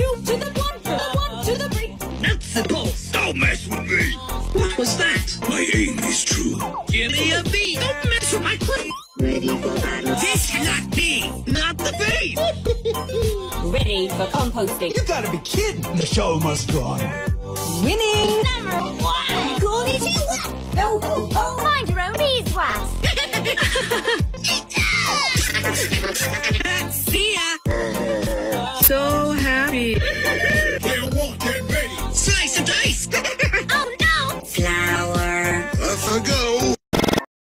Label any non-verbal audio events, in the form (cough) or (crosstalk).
two to the one, to the one, to the three. Nuts and bolts. Don't mess with me. What was that? My aim is true. Give me a beat. Don't mess with my queen. Ready for battle. This cannot be. Not the beat. (laughs) Ready for composting. You gotta be kidding. The show must go on. Winning. Number one. Konnichiwa. No, oh, no. Mind your own beeswax. (laughs) See ya. So happy.